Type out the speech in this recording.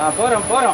ஆ. போகிறோம் போகிறோம்